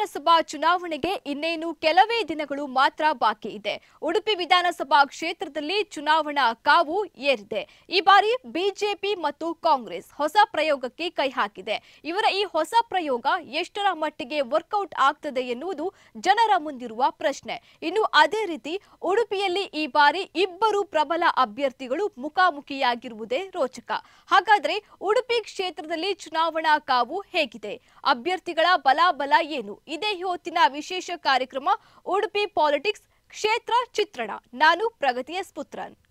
ವಿಧಾನಸಭಾ ಚುನಾವಣೆಗೆ ಇನ್ನೇನು ಕೆಲವೇ ದಿನಗಳು ಮಾತ್ರ ಬಾಕಿ ಇದೆ. ಉಡುಪಿ ವಿಧಾನಸಭಾ ಕ್ಷೇತ್ರದಲ್ಲಿ ಚುನಾವಣಾ ಕಾವು ಏರಿದೆ. ಈ ಬಾರಿ ಬಿಜೆಪಿ ಮತ್ತು ಕಾಂಗ್ರೆಸ್ ಹೊಸ ಪ್ರಯೋಗಕ್ಕೆ ಕೈ ಹಾಕಿದೆ. ಇವರ ಈ ಹೊಸ ಪ್ರಯೋಗ ಎಷ್ಟರ ಮಟ್ಟಿಗೆ ವರ್ಕೌಟ್ ಆಗ್ತದೆ ಎನ್ನುವುದು ಜನರ ಮುಂದಿರುವ ಪ್ರಶ್ನೆ. ಇನ್ನು ಅದೇ ರೀತಿ ಉಡುಪಿಯಲ್ಲಿ ಈ ಬಾರಿ ಇಬ್ಬರು ಪ್ರಬಲ ಅಭ್ಯರ್ಥಿಗಳು ಮುಖಾಮುಖಿಯಾಗಿರುವುದೇ ರೋಚಕ. ಹಾಗಾದ್ರೆ ಉಡುಪಿ ಕ್ಷೇತ್ರದಲ್ಲಿ ಚುನಾವಣಾ ಕಾವು ಹೇಗಿದೆ? ಅಭ್ಯರ್ಥಿಗಳ ಬಲಾಬಲ ಏನು? ಇದೇ ಹೊತ್ತಿನ ವಿಶೇಷ ಕಾರ್ಯಕ್ರಮ ಉಡುಪಿ ಪಾಲಿಟಿಕ್ಸ್ ಕ್ಷೇತ್ರ ಚಿತ್ರಣ. ನಾನು ಪ್ರಗತಿಯ ಪುತ್ರನ್.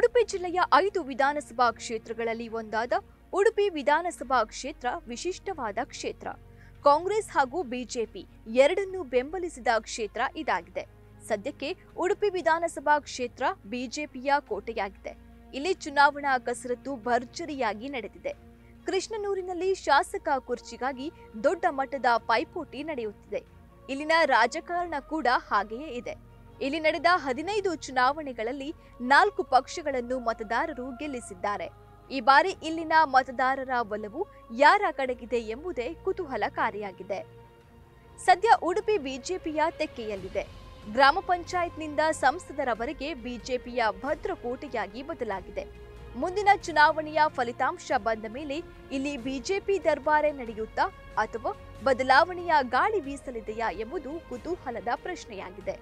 ಉಡುಪಿ ಜಿಲ್ಲೆಯ ಐದು ವಿಧಾನಸಭಾ ಕ್ಷೇತ್ರಗಳಲ್ಲಿ ಒಂದಾದ ಉಡುಪಿ ವಿಧಾನಸಭಾ ಕ್ಷೇತ್ರ ವಿಶಿಷ್ಟವಾದ ಕ್ಷೇತ್ರ. ಕಾಂಗ್ರೆಸ್ ಹಾಗೂ ಬಿಜೆಪಿ ಎರಡನ್ನೂ ಬೆಂಬಲಿಸಿದ ಕ್ಷೇತ್ರ ಇದಾಗಿದೆ. ಸದ್ಯಕ್ಕೆ ಉಡುಪಿ ವಿಧಾನಸಭಾ ಕ್ಷೇತ್ರ ಬಿಜೆಪಿಯ ಕೋಟೆಯಾಗಿದೆ. ಇಲ್ಲಿ ಚುನಾವಣಾ ಕಸರತ್ತು ಭರ್ಜರಿಯಾಗಿ ನಡೆದಿದೆ. ಕೃಷ್ಣನೂರಿನಲ್ಲಿ ಶಾಸಕ ಕುರ್ಚಿಗಾಗಿ ದೊಡ್ಡ ಮಟ್ಟದ ಪೈಪೋಟಿ ನಡೆಯುತ್ತಿದೆ. ಇಲ್ಲಿನ ರಾಜಕಾರಣ ಕೂಡ ಹಾಗೆಯೇ ಇದೆ. ಇಲ್ಲಿ ನಡೆದ ಹದಿನೈದು ಚುನಾವಣೆಗಳಲ್ಲಿ ನಾಲ್ಕು ಪಕ್ಷಗಳನ್ನು ಮತದಾರರು ಗೆಲ್ಲಿಸಿದ್ದಾರೆ. ಈ ಬಾರಿ ಇಲ್ಲಿನ ಮತದಾರರ ಒಲವು ಯಾರ ಕಡೆಗಿದೆ ಎಂಬುದೇ ಕುತೂಹಲಕಾರಿಯಾಗಿದೆ. ಸದ್ಯ ಉಡುಪಿ ಬಿಜೆಪಿಯ ತೆಕ್ಕೆಯಲ್ಲಿದೆ. ಗ್ರಾಮ ಪಂಚಾಯತ್ನಿಂದ ಸಂಸದರವರೆಗೆ ಬಿಜೆಪಿಯ ಭದ್ರಕೋಟೆಯಾಗಿ ಬದಲಾಗಿದೆ. ಮುಂದಿನ ಚುನಾವಣೆಯ ಫಲಿತಾಂಶ ಬಂದ ಮೇಲೆ ಇಲ್ಲಿ ಬಿಜೆಪಿ ದರ್ಬಾರೆ ನಡೆಯುತ್ತಾ ಅಥವಾ ಬದಲಾವಣೆಯ ಗಾಳಿ ಬೀಸಲಿದೆಯಾ ಎಂಬುದು ಕುತೂಹಲದ ಪ್ರಶ್ನೆಯಾಗಿದೆ.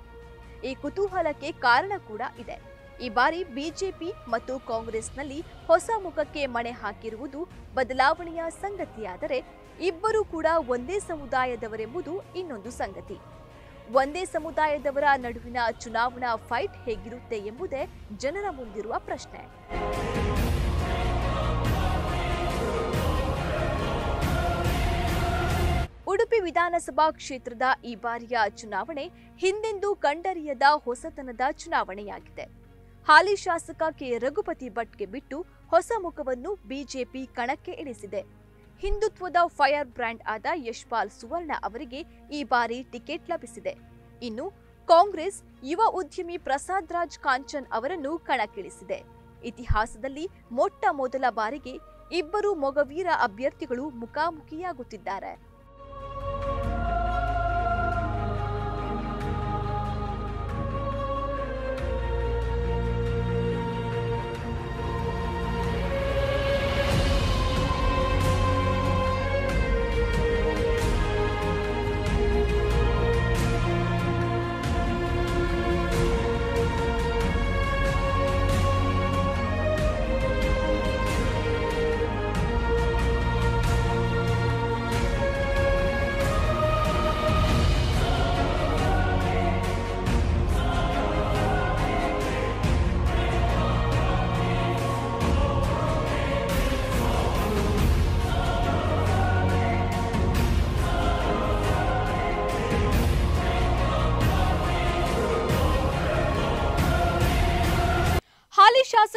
ಈ ಕುತೂಹಲಕ್ಕೆ ಕಾರಣ ಕೂಡ ಇದೆ. ಈ ಬಾರಿ ಬಿಜೆಪಿ ಮತ್ತು ಕಾಂಗ್ರೆಸ್ನಲ್ಲಿ ಹೊಸ ಮುಖಕ್ಕೆ ಮಣೆ ಹಾಕಿರುವುದು ಬದಲಾವಣೆಯ ಸಂಗತಿಯಾದರೆ ಇಬ್ಬರೂ ಕೂಡ ಒಂದೇ ಸಮುದಾಯದವರೆಂಬುದು ಇನ್ನೊಂದು ಸಂಗತಿ. ಒಂದೇ ಸಮುದಾಯದವರ ನಡುವಿನ ಚುನಾವಣಾ ಫೈಟ್ ಹೇಗಿರುತ್ತೆ ಎಂಬುದೇ ಜನರ ಮುಂದಿರುವ ಪ್ರಶ್ನೆ. ಉಡುಪಿ ವಿಧಾನಸಭಾ ಕ್ಷೇತ್ರದ ಈ ಬಾರಿಯ ಚುನಾವಣೆ ಹಿಂದೆಂದೂ ಕಂಡರಿಯದ ಹೊಸತನದ ಚುನಾವಣೆಯಾಗಿದೆ. ಹಾಲಿ ಶಾಸಕ ಕೆ. ರಘುಪತಿ ಭಟ್ಗೆ ಬಿಟ್ಟು ಹೊಸ ಮುಖವನ್ನು ಬಿಜೆಪಿ ಕಣಕ್ಕೆ ಇಳಿಸಿದೆ. ಹಿಂದುತ್ವದ ಫೈರ್ ಬ್ರ್ಯಾಂಡ್ ಆದ ಯಶ್ಪಾಲ್ ಸುವರ್ಣ ಅವರಿಗೆ ಈ ಬಾರಿ ಟಿಕೆಟ್ ಲಭಿಸಿದೆ. ಇನ್ನು ಕಾಂಗ್ರೆಸ್ ಯುವ ಉದ್ಯಮಿ ಪ್ರಸಾದ್ ರಾಜ್ ಕಾಂಚನ್ ಅವರನ್ನು ಕಣಕ್ಕಿಳಿಸಿದೆ. ಇತಿಹಾಸದಲ್ಲಿ ಮೊಟ್ಟ ಮೊದಲ ಬಾರಿಗೆ ಇಬ್ಬರು ಮೊಗವೀರ ಅಭ್ಯರ್ಥಿಗಳು ಮುಖಾಮುಖಿಯಾಗುತ್ತಿದ್ದಾರೆ.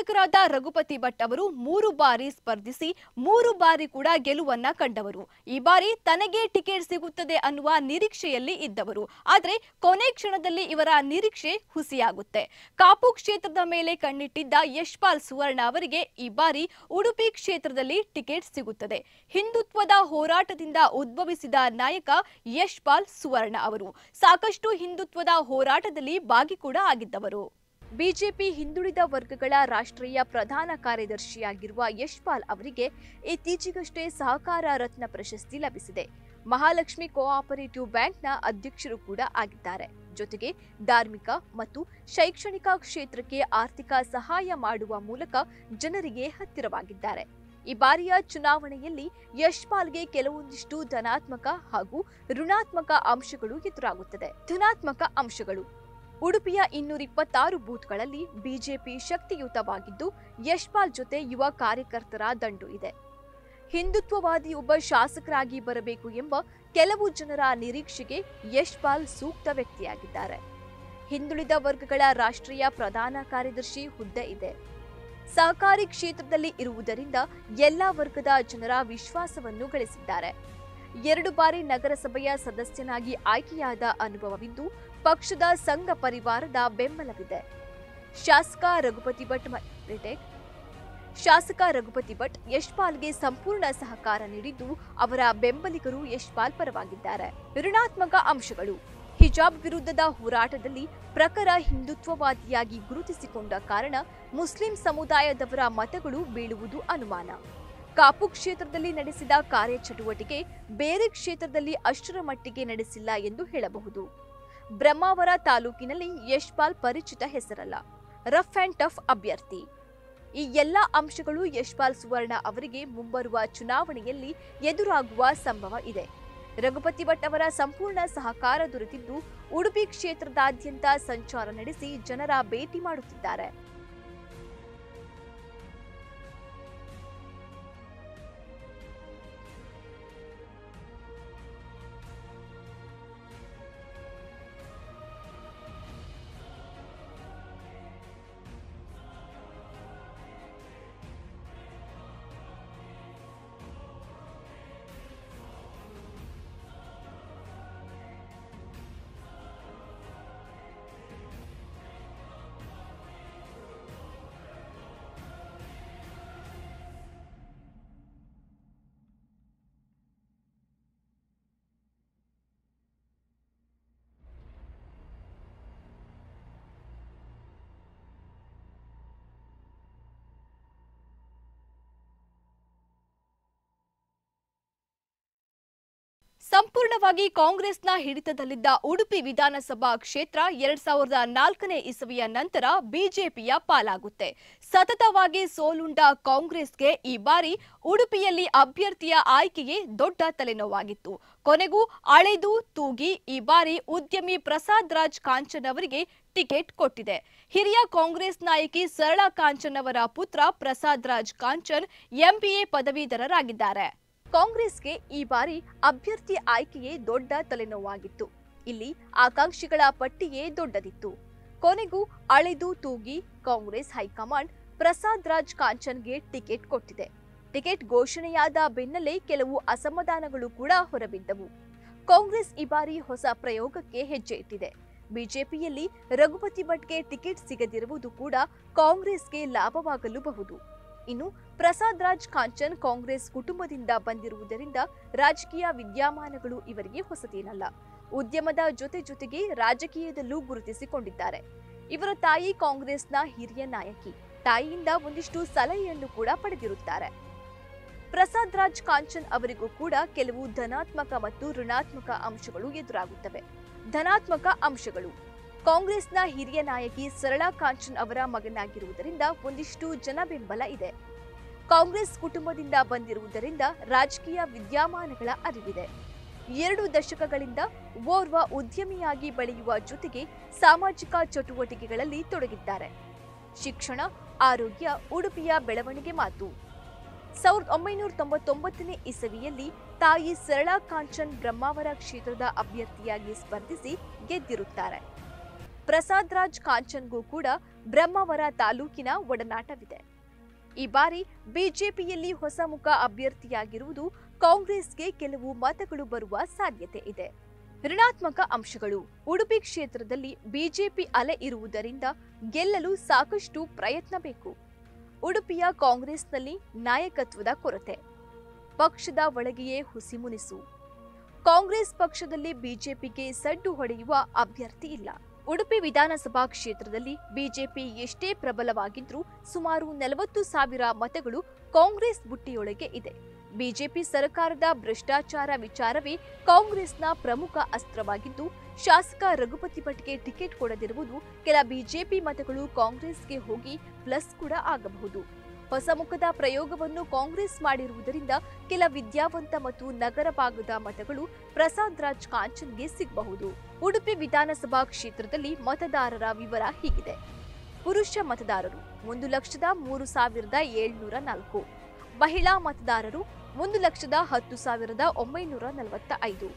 ಶಾಸಕರಾದ ರಘುಪತಿ ಭಟ್ ಅವರು ಮೂರು ಬಾರಿ ಸ್ಪರ್ಧಿಸಿ, ಮೂರು ಬಾರಿ ಕೂಡ ಗೆಲುವನ್ನ ಕಂಡವರು. ಈ ಬಾರಿ ತನಗೆ ಟಿಕೆಟ್ ಸಿಗುತ್ತದೆ ಅನ್ನುವ ನಿರೀಕ್ಷೆಯಲ್ಲಿ ಇದ್ದವರು. ಆದರೆ ಕೊನೆ ಕ್ಷಣದಲ್ಲಿ ಇವರ ನಿರೀಕ್ಷೆ ಹುಸಿಯಾಗುತ್ತೆ. ಕಾಪು ಕ್ಷೇತ್ರದ ಮೇಲೆ ಕಣ್ಣಿಟ್ಟಿದ್ದ ಯಶ್ಪಾಲ್ ಸುವರ್ಣ ಅವರಿಗೆ ಈ ಬಾರಿ ಉಡುಪಿ ಕ್ಷೇತ್ರದಲ್ಲಿ ಟಿಕೆಟ್ ಸಿಗುತ್ತದೆ. ಹಿಂದುತ್ವದ ಹೋರಾಟದಿಂದ ಉದ್ಭವಿಸಿದ ನಾಯಕ ಯಶ್ಪಾಲ್ ಸುವರ್ಣ ಅವರು. ಸಾಕಷ್ಟು ಹಿಂದುತ್ವದ ಹೋರಾಟದಲ್ಲಿ ಭಾಗಿ ಕೂಡ ಆಗಿದ್ದವರು. ಬಿಜೆಪಿ ಹಿಂದುಳಿದ ವರ್ಗಗಳ ರಾಷ್ಟ್ರೀಯ ಪ್ರಧಾನ ಕಾರ್ಯದರ್ಶಿಯಾಗಿರುವ ಯಶ್ಪಾಲ್ ಅವರಿಗೆ ಇತ್ತೀಚೆಗಷ್ಟೇ ಸಹಕಾರ ರತ್ನ ಪ್ರಶಸ್ತಿ ಲಭಿಸಿದೆ. ಮಹಾಲಕ್ಷ್ಮಿ ಕೋಆಪರೇಟಿವ್ ಬ್ಯಾಂಕ್ನ ಅಧ್ಯಕ್ಷರು ಕೂಡ ಆಗಿದ್ದಾರೆ. ಜೊತೆಗೆ ಧಾರ್ಮಿಕ ಮತ್ತು ಶೈಕ್ಷಣಿಕ ಕ್ಷೇತ್ರಕ್ಕೆ ಆರ್ಥಿಕ ಸಹಾಯ ಮಾಡುವ ಮೂಲಕ ಜನರಿಗೆ ಹತ್ತಿರವಾಗಿದ್ದಾರೆ. ಈ ಬಾರಿಯ ಚುನಾವಣೆಯಲ್ಲಿ ಯಶ್ಪಾಲ್ಗೆ ಕೆಲವೊಂದಿಷ್ಟು ಧನಾತ್ಮಕ ಹಾಗೂ ಋಣಾತ್ಮಕ ಅಂಶಗಳು ಎದುರಾಗುತ್ತದೆ. ಧನಾತ್ಮಕ ಅಂಶಗಳು ಉಡುಪಿಯ ಇನ್ನೂರ ಇಪ್ಪತ್ತಾರು ಬೂತ್ಗಳಲ್ಲಿ ಬಿಜೆಪಿ ಶಕ್ತಿಯುತವಾಗಿದ್ದು, ಯಶ್ಪಾಲ್ ಜೊತೆ ಯುವ ಕಾರ್ಯಕರ್ತರ ದಂಡು ಇದೆ. ಹಿಂದುತ್ವವಾದಿ ಒಬ್ಬ ಶಾಸಕರಾಗಿ ಬರಬೇಕು ಎಂಬ ಕೆಲವು ಜನರ ನಿರೀಕ್ಷೆಗೆ ಯಶ್ಪಾಲ್ ಸೂಕ್ತ ವ್ಯಕ್ತಿಯಾಗಿದ್ದಾರೆ. ಹಿಂದುಳಿದ ವರ್ಗಗಳ ರಾಷ್ಟ್ರೀಯ ಪ್ರಧಾನ ಕಾರ್ಯದರ್ಶಿ ಹುದ್ದೆ ಇದೆ. ಸಹಕಾರಿ ಕ್ಷೇತ್ರದಲ್ಲಿ ಇರುವುದರಿಂದ ಎಲ್ಲಾ ವರ್ಗದ ಜನರ ವಿಶ್ವಾಸವನ್ನು ಗಳಿಸಿದ್ದಾರೆ. ಎರಡು ಬಾರಿ ನಗರಸಭೆಯ ಸದಸ್ಯನಾಗಿ ಆಯ್ಕೆಯಾದ ಅನುಭವವಿದ್ದು ಪಕ್ಷದ ಸಂಘ ಪರಿವಾರದ ಬೆಂಬಲವಿದೆ. ಶಾಸಕ ರಘುಪತಿ ಭಟ್ ರಿಟೇಕ್. ಶಾಸಕ ರಘುಪತಿ ಭಟ್ ಯಶ್ಪಾಲ್ಗೆ ಸಂಪೂರ್ಣ ಸಹಕಾರ ನೀಡಿದ್ದು ಅವರ ಬೆಂಬಲಿಗರು ಯಶ್ಪಾಲ್ ಪರವಾಗಿದ್ದಾರೆ. ಋಣಾತ್ಮಕ ಅಂಶಗಳು. ಹಿಜಾಬ್ ವಿರುದ್ಧದ ಹೋರಾಟದಲ್ಲಿ ಪ್ರಖರ ಹಿಂದುತ್ವವಾದಿಯಾಗಿ ಗುರುತಿಸಿಕೊಂಡ ಕಾರಣ ಮುಸ್ಲಿಂ ಸಮುದಾಯದವರ ಮತಗಳು ಬೀಳುವುದು ಅನುಮಾನ. ಕಾಪು ಕ್ಷೇತ್ರದಲ್ಲಿ ನಡೆಸಿದ ಕಾರ್ಯಚಟುವಟಿಕೆ ಬೇರೆ ಕ್ಷೇತ್ರದಲ್ಲಿ ಅಷ್ಟರ ಮಟ್ಟಿಗೆ ನಡೆಸಿಲ್ಲ ಎಂದು ಹೇಳಬಹುದು. ಬ್ರಹ್ಮಾವರ ತಾಲೂಕಿನಲ್ಲಿ ಯಶ್ಪಾಲ್ ಪರಿಚಿತ ಹೆಸರಲ್ಲ. ರಫ್ ಅಂಡ್ ಟಫ್ ಅಭ್ಯರ್ಥಿ. ಈ ಎಲ್ಲ ಅಂಶಗಳು ಯಶ್ಪಾಲ್ ಸುವರ್ಣ ಅವರಿಗೆ ಮುಂಬರುವ ಚುನಾವಣೆಯಲ್ಲಿ ಎದುರಾಗುವ ಸಂಭವ ಇದೆ. ರಘುಪತಿ ಭಟ್ ಅವರ ಸಂಪೂರ್ಣ ಸಹಕಾರ ದೊರೆತಿದ್ದು, ಉಡುಪಿ ಕ್ಷೇತ್ರದಾದ್ಯಂತ ಸಂಚಾರ ನಡೆಸಿ ಜನರ ಭೇಟಿ ಮಾಡುತ್ತಿದ್ದಾರೆ. ಸಂಪೂರ್ಣವಾಗಿ ಕಾಂಗ್ರೆಸ್ನ ಹಿಡಿತದಲ್ಲಿದ್ದ ಉಡುಪಿ ವಿಧಾನಸಭಾ ಕ್ಷೇತ್ರ ಎರಡ್ ಸಾವಿರದ ನಾಲ್ಕನೇ ಇಸವಿಯ ನಂತರ ಬಿಜೆಪಿಯ ಪಾಲಾಗುತ್ತೆ. ಸತತವಾಗಿ ಸೋಲುಂಡ ಕಾಂಗ್ರೆಸ್ಗೆ ಈ ಬಾರಿ ಉಡುಪಿಯಲ್ಲಿ ಅಭ್ಯರ್ಥಿಯ ಆಯ್ಕೆಯೇ ದೊಡ್ಡ ತಲೆನೋವಾಗಿತ್ತು. ಕೊನೆಗೂ ಅಳೆದು ತೂಗಿ ಈ ಬಾರಿ ಉದ್ಯಮಿ ಪ್ರಸಾದ್ ರಾಜ್ ಕಾಂಚನ್ ಅವರಿಗೆ ಟಿಕೆಟ್ ಕೊಟ್ಟಿದೆ. ಹಿರಿಯ ಕಾಂಗ್ರೆಸ್ ನಾಯಕಿ ಸರಳಾ ಕಾಂಚನ್ ಅವರ ಪುತ್ರ ಪ್ರಸಾದ್ ರಾಜ್ ಕಾಂಚನ್ ಎಂಬಿಎ ಪದವೀಧರರಾಗಿದ್ದಾರೆ. ಕಾಂಗ್ರೆಸ್ಗೆ ಈ ಬಾರಿ ಅಭ್ಯರ್ಥಿ ಆಯ್ಕೆಯೇ ದೊಡ್ಡ ತಲೆನೋವಾಗಿತ್ತು. ಇಲ್ಲಿ ಆಕಾಂಕ್ಷಿಗಳ ಪಟ್ಟಿಯೇ ದೊಡ್ಡದಿತ್ತು. ಕೊನೆಗೂ ಅಳೆದು ತೂಗಿ ಕಾಂಗ್ರೆಸ್ ಹೈಕಮಾಂಡ್ ಪ್ರಸಾದ್ ರಾಜ್ ಕಾಂಚನ್ಗೆ ಟಿಕೆಟ್ ಕೊಟ್ಟಿದೆ. ಟಿಕೆಟ್ ಘೋಷಣೆಯಾದ ಬೆನ್ನಲ್ಲೇ ಕೆಲವು ಅಸಮಾಧಾನಗಳು ಕೂಡ ಹೊರಬಿದ್ದವು. ಕಾಂಗ್ರೆಸ್ ಈ ಬಾರಿ ಹೊಸ ಪ್ರಯೋಗಕ್ಕೆ ಹೆಜ್ಜೆ ಇಟ್ಟಿದೆ. ಬಿಜೆಪಿಯಲ್ಲಿ ರಘುಪತಿ ಭಟ್ಗೆ ಟಿಕೆಟ್ ಸಿಗದಿರುವುದು ಕೂಡ ಕಾಂಗ್ರೆಸ್ಗೆ ಲಾಭವಾಗಲೂಬಹುದು. ಇನ್ನು ಪ್ರಸಾದ್ ರಾಜ್ ಕಾಂಚನ್ ಕಾಂಗ್ರೆಸ್ ಕುಟುಂಬದಿಂದ ಬಂದಿರುವುದರಿಂದ ರಾಜಕೀಯ ವಿದ್ಯಮಾನಗಳು ಇವರಿಗೆ ಹೊಸತೇನಲ್ಲ. ಉದ್ಯಮದ ಜೊತೆ ಜೊತೆಗೆ ರಾಜಕೀಯದಲ್ಲೂ ಗುರುತಿಸಿಕೊಂಡಿದ್ದಾರೆ. ಇವರ ತಾಯಿ ಕಾಂಗ್ರೆಸ್ನ ಹಿರಿಯ ನಾಯಕಿ. ತಾಯಿಯಿಂದ ಒಂದಿಷ್ಟು ಸಲಹೆಯನ್ನು ಕೂಡ ಪಡೆದಿರುತ್ತಾರೆ. ಪ್ರಸಾದ್ ರಾಜ್ ಕಾಂಚನ್ ಅವರಿಗೂ ಕೂಡ ಕೆಲವು ಧನಾತ್ಮಕ ಮತ್ತು ಋಣಾತ್ಮಕ ಅಂಶಗಳು ಎದುರಾಗುತ್ತವೆ. ಧನಾತ್ಮಕ ಅಂಶಗಳು. ಕಾಂಗ್ರೆಸ್ನ ಹಿರಿಯ ನಾಯಕಿ ಸರಳಾ ಕಾಂಚನ್ ಅವರ ಮಗನಾಗಿರುವುದರಿಂದ ಒಂದಿಷ್ಟು ಜನ ಬೆಂಬಲ ಇದೆ. ಕಾಂಗ್ರೆಸ್ ಕುಟುಂಬದಿಂದ ಬಂದಿರುವುದರಿಂದ ರಾಜಕೀಯ ವಿದ್ಯಮಾನಗಳ ಅರಿವಿದೆ. ಎರಡು ದಶಕಗಳಿಂದ ಓರ್ವ ಉದ್ಯಮಿಯಾಗಿ ಬೆಳೆಯುವ ಜೊತೆಗೆ ಸಾಮಾಜಿಕ ಚಟುವಟಿಕೆಗಳಲ್ಲಿ ತೊಡಗಿದ್ದಾರೆ. ಶಿಕ್ಷಣ, ಆರೋಗ್ಯ, ಉಡುಪಿಯ ಬೆಳವಣಿಗೆ ಮಾತು. ಸಾವಿರದ ಒಂಬೈನೂರ ತೊಂಬತ್ತೊಂಬತ್ತನೇ ಇಸವಿಯಲ್ಲಿ ತಾಯಿ ಸರಳಾ ಕಾಂಚನ್ ಬ್ರಹ್ಮಾವರ ಕ್ಷೇತ್ರದ ಅಭ್ಯರ್ಥಿಯಾಗಿ ಸ್ಪರ್ಧಿಸಿ ಗೆದ್ದಿರುತ್ತಾರೆ. ಪ್ರಸಾದ್ ರಾಜ್ ಕಾಂಚನ್ಗೂ ಕೂಡ ಬ್ರಹ್ಮವರ ತಾಲೂಕಿನ ಒಡನಾಟವಿದೆ. ಈ ಬಾರಿ ಬಿಜೆಪಿಯಲ್ಲಿ ಹೊಸ ಮುಖ ಅಭ್ಯರ್ಥಿಯಾಗಿರುವುದು ಕಾಂಗ್ರೆಸ್ಗೆ ಕೆಲವು ಮತಗಳು ಬರುವ ಸಾಧ್ಯತೆ ಇದೆ. ಋಣಾತ್ಮಕ ಅಂಶಗಳು. ಉಡುಪಿ ಕ್ಷೇತ್ರದಲ್ಲಿ ಬಿಜೆಪಿ ಅಲೆ ಇರುವುದರಿಂದ ಗೆಲ್ಲಲು ಸಾಕಷ್ಟು ಪ್ರಯತ್ನ ಬೇಕು. ಉಡುಪಿಯ ಕಾಂಗ್ರೆಸ್ನಲ್ಲಿ ನಾಯಕತ್ವದ ಕೊರತೆ. ಪಕ್ಷದ ಒಳಗೆಯೇ ಹುಸಿಮುನಿಸು ಕಾಂಗ್ರೆಸ್ ಪಕ್ಷದಲ್ಲಿ ಬಿಜೆಪಿಗೆ ಸಡ್ಡು ಹೊಡೆಯುವ ಅಭ್ಯರ್ಥಿ ಇಲ್ಲ. ಉಡುಪಿ ವಿಧಾನಸಭಾ ಕ್ಷೇತ್ರದಲ್ಲಿ ಬಿಜೆಪಿ ಎಷ್ಟೇ ಪ್ರಬಲವಾಗಿದ್ರೂ ಸುಮಾರು ನಲವತ್ತು ಸಾವಿರ ಮತಗಳು ಕಾಂಗ್ರೆಸ್ ಬುಟ್ಟಿಯೊಳಗೆ ಇದೆ. ಬಿಜೆಪಿ ಸರ್ಕಾರದ ಭ್ರಷ್ಟಾಚಾರ ವಿಚಾರವೇ ಕಾಂಗ್ರೆಸ್ನ ಪ್ರಮುಖ ಅಸ್ತ್ರವಾಗಿದ್ದು, ಶಾಸಕ ರಘುಪತಿ ಭಟ್ಗೆ ಟಿಕೆಟ್ ಕೊಡದಿರುವುದು ಕೆಲ ಬಿಜೆಪಿ ಮತಗಳು ಕಾಂಗ್ರೆಸ್ಗೆ ಹೋಗಿ ಪ್ಲಸ್ ಕೂಡ ಆಗಬಹುದು. ಹೊಸ ಮುಖದ ಪ್ರಯೋಗವನ್ನು ಕಾಂಗ್ರೆಸ್ ಮಾಡಿರುವುದರಿಂದ ಕೆಲ ವಿದ್ಯಾವಂತ ಮತ್ತು ನಗರ ಭಾಗದ ಮತಗಳು ಪ್ರಸಾದ್ ರಾಜ್ ಕಾಂಚನ್ಗೆ ಸಿಗಬಹುದು. ಉಡುಪಿ ವಿಧಾನಸಭಾ ಕ್ಷೇತ್ರದಲ್ಲಿ ಮತದಾರರ ವಿವರ ಹೀಗಿದೆ. ಪುರುಷ ಮತದಾರರು ಒಂದು ಲಕ್ಷದ ಮೂರು ಸಾವಿರದ ಏಳ್ನೂರ ನಾಲ್ಕು. ಮಹಿಳಾ ಮತದಾರರು ಒಂದು ಲಕ್ಷದ ಹತ್ತು ಸಾವಿರದ ಒಂಬೈನೂರ ನಲವತ್ತ ಐದು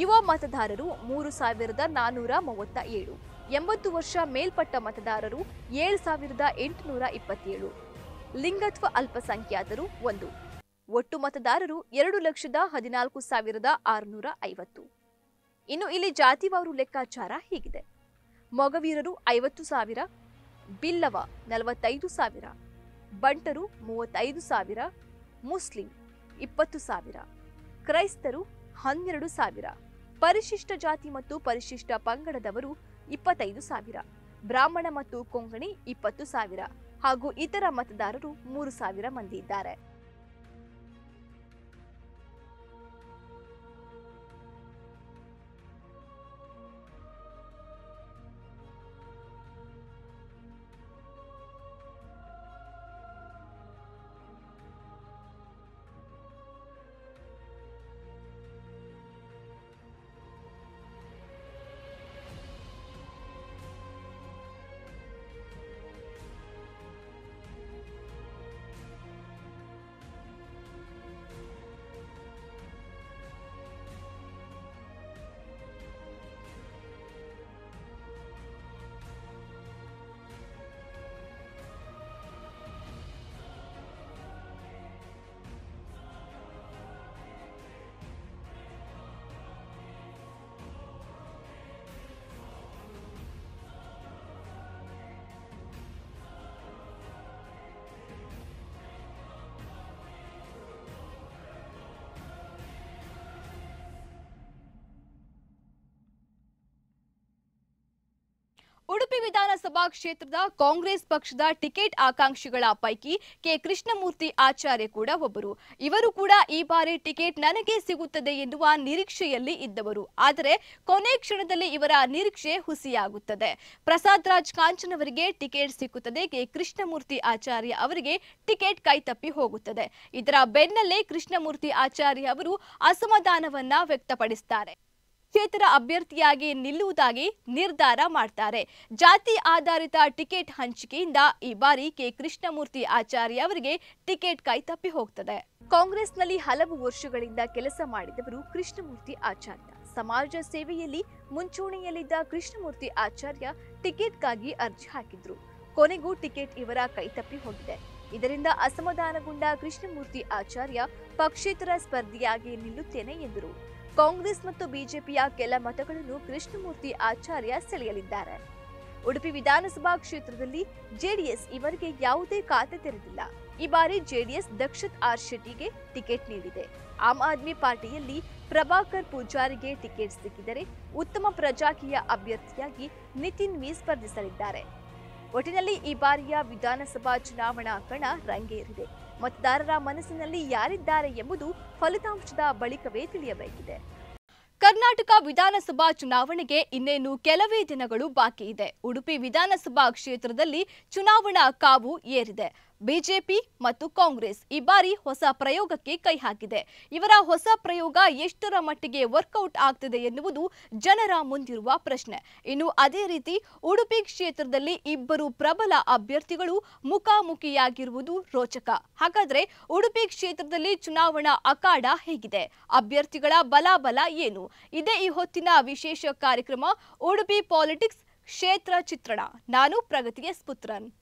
ಯುವ ಮತದಾರರು ಮೂರು ಸಾವಿರದ ನಾನ್ನೂರ ಮೂವತ್ತ ಏಳು ಎಂಬತ್ತು ವರ್ಷ ಮೇಲ್ಪಟ್ಟ ಮತದಾರರು ಏಳು ಸಾವಿರದ ಎಂಟುನೂರ ಇಪ್ಪತ್ತೇಳು. ಲಿಂಗತ್ವ ಅಲ್ಪಸಂಖ್ಯಾತರು ಒಂದು. ಒಟ್ಟು ಮತದಾರರು ಎರಡು ಲಕ್ಷದ ಹದಿನಾಲ್ಕು ಸಾವಿರದ ಆರುನೂರ ಐವತ್ತು. ಇನ್ನು ಇಲ್ಲಿ ಜಾತಿವಾರು ಲೆಕ್ಕಾಚಾರ ಹೀಗಿದೆ. ಮೊಗವೀರರು ಐವತ್ತು ಸಾವಿರ, ಬಿಲ್ಲವ ನಲವತ್ತೈದು ಸಾವಿರ, ಬಂಟರು ಮೂವತ್ತೈದು ಸಾವಿರ, ಮುಸ್ಲಿಂ ಇಪ್ಪತ್ತು ಸಾವಿರ, ಕ್ರೈಸ್ತರು ಹನ್ನೆರಡು ಸಾವಿರ, ಪರಿಶಿಷ್ಟ ಜಾತಿ ಮತ್ತು ಪರಿಶಿಷ್ಟ ಪಂಗಡದವರು ಇಪ್ಪತ್ತೈದು ಸಾವಿರ, ಬ್ರಾಹ್ಮಣ ಮತ್ತು ಕೊಂಗಣಿ ಇಪ್ಪತ್ತು ಸಾವಿರ. ಹಾಗೂ ಇತರ ಮತದಾರರು ಮೂರು ಸಾವಿರ ಮಂದಿ ಇದ್ದಾರೆ. ವಿಧಾನಸಭಾ ಕ್ಷೇತ್ರದ ಕಾಂಗ್ರೆಸ್ ಪಕ್ಷದ ಟಿಕೆಟ್ ಆಕಾಂಕ್ಷಿಗಳ ಪೈಕಿ ಕೆ. ಕೃಷ್ಣಮೂರ್ತಿ ಆಚಾರ್ಯ ಕೂಡ ಒಬ್ಬರು. ಇವರು ಕೂಡ ಈ ಬಾರಿ ಟಿಕೆಟ್ ನನಗೆ ಸಿಗುತ್ತದೆ ಎನ್ನುವ ನಿರೀಕ್ಷೆಯಲ್ಲಿ ಇದ್ದವರು. ಆದರೆ ಕೊನೆ ಕ್ಷಣದಲ್ಲಿ ಇವರ ನಿರೀಕ್ಷೆ ಹುಸಿಯಾಗುತ್ತದೆ. ಪ್ರಸಾದ್ ರಾಜ್ ಕಾಂಚನ್ ಅವರಿಗೆ ಟಿಕೆಟ್ ಸಿಕ್ಕುತ್ತದೆ. ಕೆ. ಕೃಷ್ಣಮೂರ್ತಿ ಆಚಾರ್ಯ ಅವರಿಗೆ ಟಿಕೆಟ್ ಕೈತಪ್ಪಿ ಹೋಗುತ್ತದೆ. ಇದರ ಬೆನ್ನಲ್ಲೇ ಕೃಷ್ಣಮೂರ್ತಿ ಆಚಾರ್ಯ ಅವರು ಅಸಮಾಧಾನವನ್ನ ವ್ಯಕ್ತಪಡಿಸುತ್ತಾರೆ ಕ್ಷೇತ್ರ ಅಭ್ಯರ್ಥಿಯಾಗಿ ನಿಲ್ಲುವುದಾಗಿ ನಿರ್ಧಾರ ಮಾಡ್ತಾರೆ. ಜಾತಿ ಆಧಾರಿತ ಟಿಕೆಟ್ ಹಂಚಿಕೆಯಿಂದ ಈ ಬಾರಿ ಕೆ. ಕೃಷ್ಣಮೂರ್ತಿ ಆಚಾರ್ಯ ಅವರಿಗೆ ಟಿಕೆಟ್ ಕೈತಪ್ಪಿ ಹೋಗ್ತದೆ. ಕಾಂಗ್ರೆಸ್ನಲ್ಲಿ ಹಲವು ವರ್ಷಗಳಿಂದ ಕೆಲಸ ಮಾಡಿದವರು ಕೃಷ್ಣಮೂರ್ತಿ ಆಚಾರ್ಯ. ಸಮಾಜ ಸೇವೆಯಲ್ಲಿ ಮುಂಚೂಣಿಯಲ್ಲಿದ್ದ ಕೃಷ್ಣಮೂರ್ತಿ ಆಚಾರ್ಯ ಟಿಕೆಟ್ಗಾಗಿ ಅರ್ಜಿ ಹಾಕಿದ್ರು. ಕೊನೆಗೂ ಟಿಕೆಟ್ ಇವರ ಕೈತಪ್ಪಿ ಹೋಗಿದೆ. ಇದರಿಂದ ಅಸಮಾಧಾನಗೊಂಡ ಕೃಷ್ಣಮೂರ್ತಿ ಆಚಾರ್ಯ ಪಕ್ಷೇತರ ಸ್ಪರ್ಧಿಯಾಗಿ ನಿಲ್ಲುತ್ತೇನೆ ಎಂದರು. ಕಾಂಗ್ರೆಸ್ ಮತ್ತು ಬಿಜೆಪಿಯ ಕೆಲ ಮತಗಳನ್ನು ಕೃಷ್ಣಮೂರ್ತಿ ಆಚಾರ್ಯ ಸೆಳೆಯಲಿದ್ದಾರೆ. ಉಡುಪಿ ವಿಧಾನಸಭಾ ಕ್ಷೇತ್ರದಲ್ಲಿ ಜೆಡಿಎಸ್ ಇವರಿಗೆ ಯಾವುದೇ ಖಾತೆ ತೆರೆದಿಲ್ಲ. ಈ ಬಾರಿ ಜೆಡಿಎಸ್ ದಕ್ಷತ್ ಆರ್ ಶೆಟ್ಟಿಗೆ ಟಿಕೆಟ್ ನೀಡಿದೆ. ಆಮ್ ಆದ್ಮಿ ಪಾರ್ಟಿಯಲ್ಲಿ ಪ್ರಭಾಕರ್ ಪೂಜಾರಿಗೆ ಟಿಕೆಟ್ ಸಿಕ್ಕಿದರೆ ಉತ್ತಮ ಪ್ರಜಾಕೀಯ ಅಭ್ಯರ್ಥಿಯಾಗಿ ನಿತಿನ್ ವಿ ಸ್ಪರ್ಧಿಸಲಿದ್ದಾರೆ. ಒಟ್ಟಿನಲ್ಲಿ ಈ ಬಾರಿಯ ವಿಧಾನಸಭಾ ಚುನಾವಣಾ ಕಣ ರಂಗೇರಿದೆ. ಮತದಾರರ ಮನಸ್ಸಿನಲ್ಲಿ ಯಾರಿದ್ದಾರೆ ಎಂಬುದು ಫಲಿತಾಂಶದ ಬಳಿಕವೇ ತಿಳಿಯಬೇಕಿದೆ. ಕರ್ನಾಟಕ ವಿಧಾನಸಭಾ ಚುನಾವಣೆಗೆ ಇನ್ನೇನು ಕೆಲವೇ ದಿನಗಳು ಬಾಕಿ ಇದೆ. ಉಡುಪಿ ವಿಧಾನಸಭಾ ಕ್ಷೇತ್ರದಲ್ಲಿ ಚುನಾವಣಾ ಕಾವು ಏರಿದೆ. ಬಿಜೆಪಿ ಮತ್ತು ಕಾಂಗ್ರೆಸ್ ಈ ಬಾರಿ ಹೊಸ ಪ್ರಯೋಗಕ್ಕೆ ಕೈ ಹಾಕಿದೆ. ಇವರ ಹೊಸ ಪ್ರಯೋಗ ಎಷ್ಟರ ಮಟ್ಟಿಗೆ ವರ್ಕೌಟ್ ಆಗ್ತಿದೆ ಎನ್ನುವುದು ಜನರ ಮುಂದಿರುವ ಪ್ರಶ್ನೆ. ಇನ್ನು ಅದೇ ರೀತಿ ಉಡುಪಿ ಕ್ಷೇತ್ರದಲ್ಲಿ ಇಬ್ಬರು ಪ್ರಬಲ ಅಭ್ಯರ್ಥಿಗಳು ಮುಖಾಮುಖಿಯಾಗಿರುವುದು ರೋಚಕ. ಹಾಗಾದ್ರೆ ಉಡುಪಿ ಕ್ಷೇತ್ರದಲ್ಲಿ ಚುನಾವಣಾ ಅಖಾಡ ಹೇಗಿದೆ? ಅಭ್ಯರ್ಥಿಗಳ ಬಲಾಬಲ ಏನು? ಇದೇ ಈ ಹೊತ್ತಿನ ವಿಶೇಷ ಕಾರ್ಯಕ್ರಮ ಉಡುಪಿ ಪಾಲಿಟಿಕ್ಸ್ ಕ್ಷೇತ್ರ ಚಿತ್ರಣ. ನಾನು ಪ್ರಗತಿಯ ಸ್ಪುತ್ರನ್.